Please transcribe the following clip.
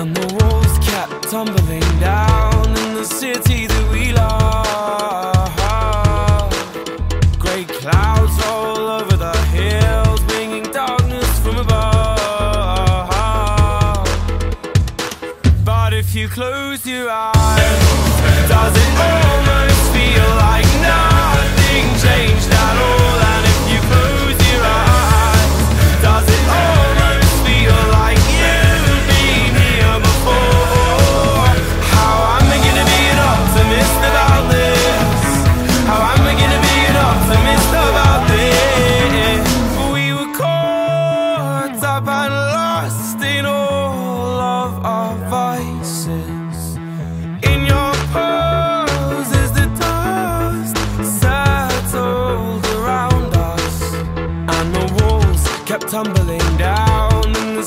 And the walls kept tumbling down in the city that we love. Great clouds all over the hills, bringing darkness from above. But if you close your eyes, does it almost? in your pose is the dust settled around us and the walls kept tumbling down in the